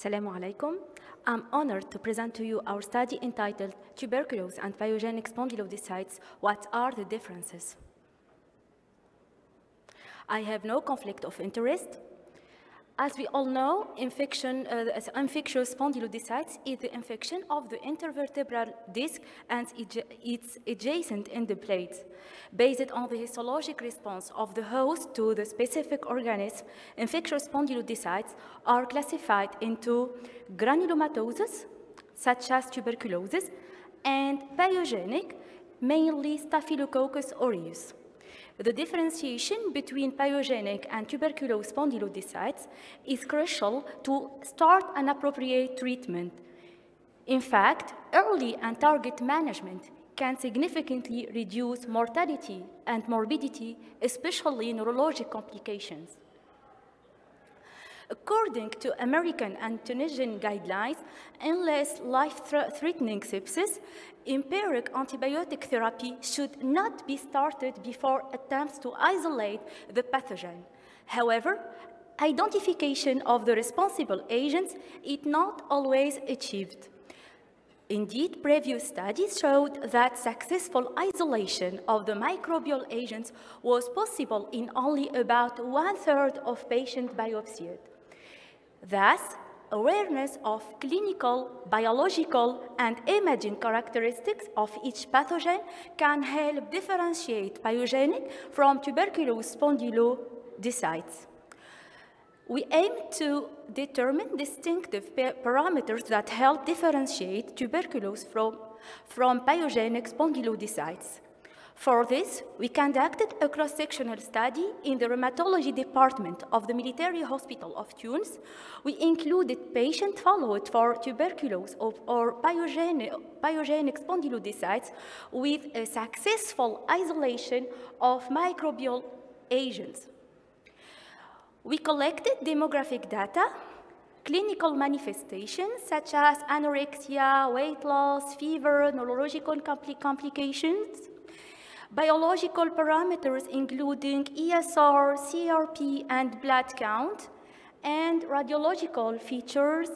Assalamu alaikum. I'm honored to present to you our study entitled Tuberculosis and Pyogenic Spondylodiscites, What are the differences? I have no conflict of interest. As we all know, infection, uh, infectious spondylodiscites is the infection of the intervertebral disc and its adjacent endoplates. Based on the histologic response of the host to the specific organism, infectious spondylodiscites are classified into granulomatosis, such as tuberculosis, and pyogenic, mainly Staphylococcus aureus. The differentiation between pyogenic and tuberculous spondylodiscites is crucial to start an appropriate treatment. In fact, early and target management can significantly reduce mortality and morbidity, especially neurologic complications. According to American and Tunisian guidelines, unless life-threatening sepsis, empiric antibiotic therapy should not be started before attempts to isolate the pathogen. However, identification of the responsible agents is not always achieved. Indeed, previous studies showed that successful isolation of the microbial agents was possible in only about one-third of patients biopsied. Thus, awareness of clinical, biological, and imaging characteristics of each pathogen can help differentiate pyogenic from tuberculous spondylodiscites. We aim to determine distinctive parameters that help differentiate tuberculous from, from pyogenic spondylodiscites. For this, we conducted a cross-sectional study in the rheumatology department of the Military Hospital of Tunis. We included patients followed for tuberculosis or pyogenic, pyogenic spondylodiscites with a successful isolation of microbial agents. We collected demographic data, clinical manifestations such as anorexia, weight loss, fever, neurological compli complications, biological parameters including ESR, CRP, and blood count, and radiological features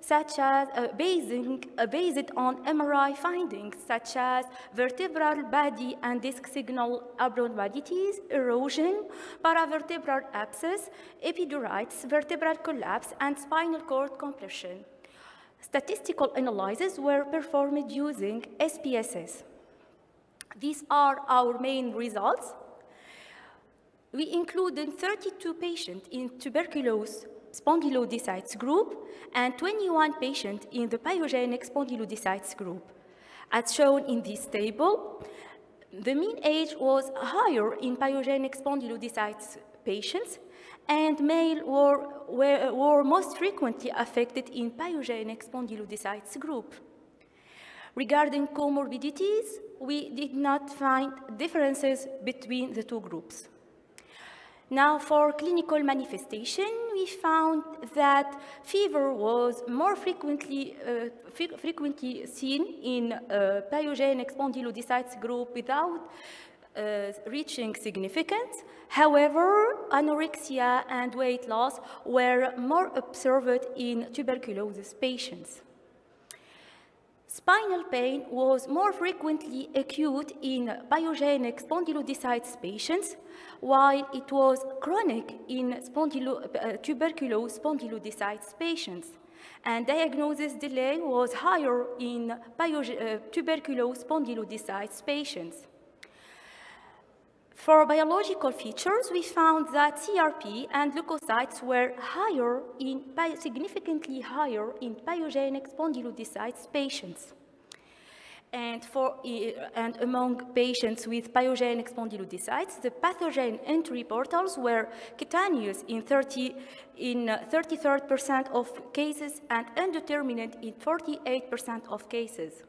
such as uh, basing, uh, based on MRI findings such as vertebral body and disc signal abnormalities, erosion, paravertebral abscess, epidurites, vertebral collapse, and spinal cord compression. Statistical analyses were performed using SPSS. These are our main results. We included 32 patients in tuberculosis spondylodiscites group and 21 patients in the pyogenic spondylodiscites group. As shown in this table, the mean age was higher in pyogenic spondylodiscites patients and male were, were, were most frequently affected in pyogenic spondylodiscites group. Regarding comorbidities, we did not find differences between the two groups. Now, for clinical manifestation, we found that fever was more frequently, uh, frequently seen in uh, pyogenic spondylodiscites group without uh, reaching significance. However, anorexia and weight loss were more observed in tuberculosis patients. Spinal pain was more frequently acute in pyogenic spondylodiscitis patients, while it was chronic in spondylo uh, tuberculous spondylodiscitis patients. And diagnosis delay was higher in uh, tuberculous spondylodiscitis patients. For biological features, we found that CRP and leukocytes were higher in, significantly higher in pyogenic spondylodiscitis patients. And, for, eh, and among patients with pyogenic spondylodiscites, the pathogen entry portals were cutaneous in 30 in uh, 33% of cases and indeterminate in 48% of cases.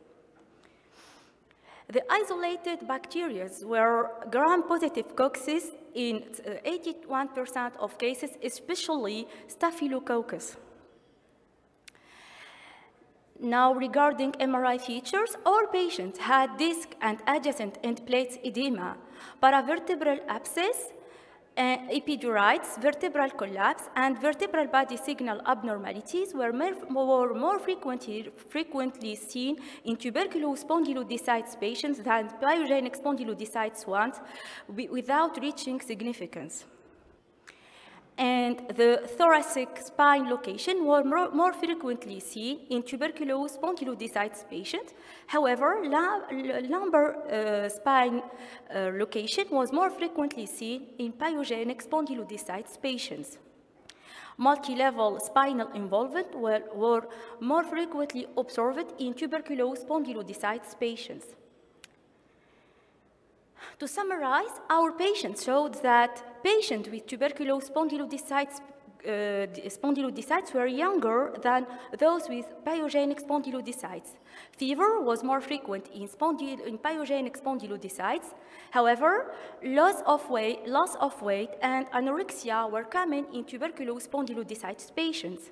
The isolated bacteria were gram-positive coccis in 81% uh, of cases, especially Staphylococcus. Now, regarding MRI features, all patients had disc and adjacent end plates edema, paravertebral abscess, uh, epidurites, vertebral collapse, and vertebral body signal abnormalities were more, more frequently, frequently seen in tuberculous spondylodiscites patients than pyogenic spondylodiscites ones without reaching significance and the thoracic spine location were more, more frequently seen in tuberculous spondylodiscitis patients. However, lumbar uh, spine uh, location was more frequently seen in pyogenic spondylodiscitis patients. Multi-level spinal involvement were, were more frequently observed in tuberculous spondylodiscitis patients. To summarize, our patients showed that patients with tuberculous spondylodiscitis uh, spondylodiscites were younger than those with pyogenic spondylodiscites. Fever was more frequent in, spondyl in pyogenic spondylodiscites. However, loss of, weight, loss of weight and anorexia were common in tuberculous spondylodiscitis patients.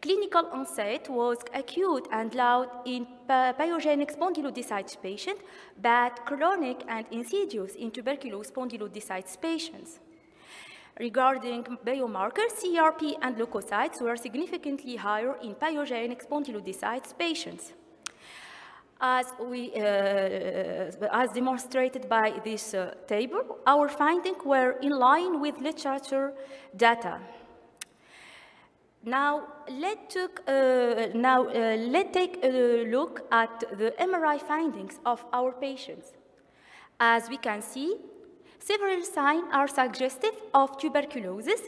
Clinical onset was acute and loud in pyogenic spondylodiscitis patients, but chronic and insidious in tuberculous spondylodiscitis patients. Regarding biomarkers, CRP and leukocytes were significantly higher in pyogenic spondylodiscitis patients. As, we, uh, as demonstrated by this uh, table, our findings were in line with literature data. Now, let's uh, now uh, let take a look at the MRI findings of our patients. As we can see, several signs are suggestive of tuberculosis,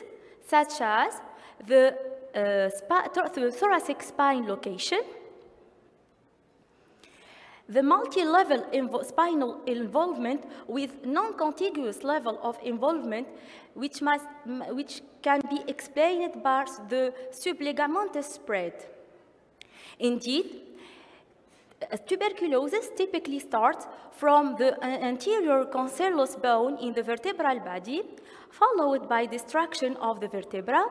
such as the, uh, the thoracic spine location, the multi-level invo spinal involvement with non-contiguous level of involvement which, must, which can be explained by the subligamentous spread. Indeed, uh, tuberculosis typically starts from the uh, anterior cancellous bone in the vertebral body, followed by destruction of the vertebra,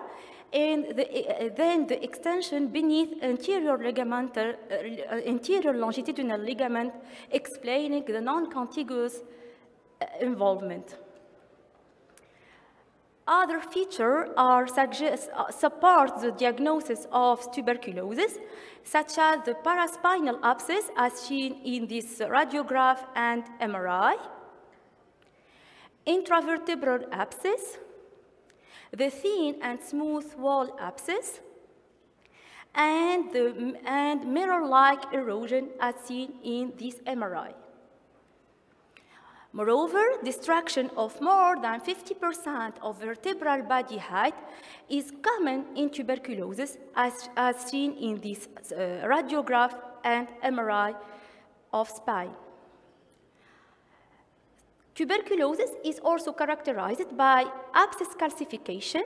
and the, uh, then the extension beneath anterior ligament, uh, anterior longitudinal ligament, explaining the non-contiguous uh, involvement. Other features are suggest, uh, support the diagnosis of tuberculosis, such as the paraspinal abscess as seen in this radiograph and MRI, intravertebral abscess, the thin and smooth wall abscess, and, the, and mirror-like erosion as seen in this MRI. Moreover, destruction of more than 50% of vertebral body height is common in tuberculosis as, as seen in this uh, radiograph and MRI of spine. Tuberculosis is also characterized by abscess calcification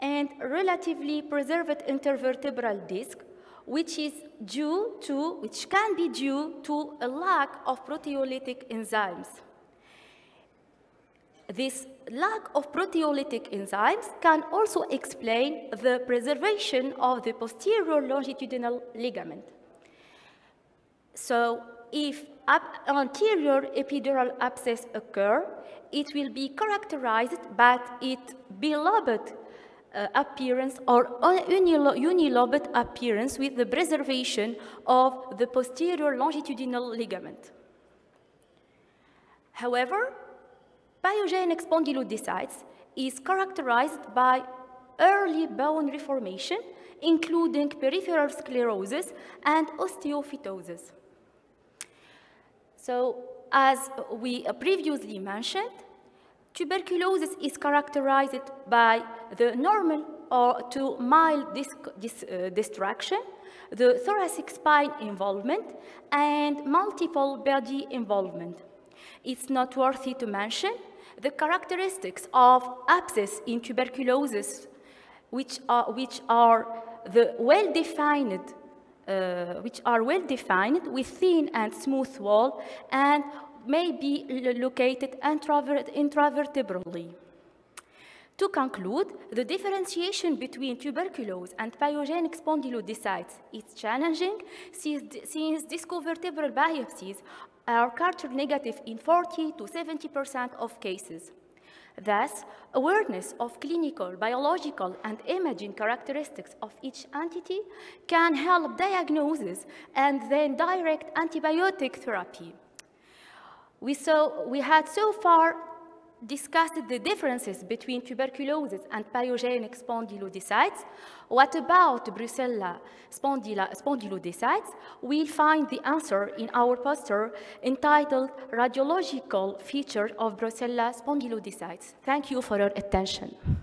and relatively preserved intervertebral disc which is due to, which can be due to a lack of proteolytic enzymes. This lack of proteolytic enzymes can also explain the preservation of the posterior longitudinal ligament. So if anterior epidural abscess occur, it will be characterized by its bilobed uh, appearance or unilobed appearance with the preservation of the posterior longitudinal ligament. However, pyogenic spondylodiscitis is characterized by early bone reformation, including peripheral sclerosis and osteophytosis. So, as we previously mentioned, Tuberculosis is characterized by the normal or to mild dis dis uh, distraction, the thoracic spine involvement, and multiple body involvement. It's not worthy to mention the characteristics of abscess in tuberculosis, which are, which are the well-defined uh, which are well defined with thin and smooth wall and may be located intravertebrally. To conclude, the differentiation between tuberculose and pyogenic spondylodiscitis is challenging since discovertebral biopsies are culture negative in 40 to 70% of cases. Thus, awareness of clinical, biological, and imaging characteristics of each entity can help diagnosis and then direct antibiotic therapy. We, saw, we had so far discussed the differences between tuberculosis and pyogenic spondylodiscites. What about Brucella spondylodiscites? We'll find the answer in our poster entitled Radiological Feature of Brucella spondylodiscites. Thank you for your attention.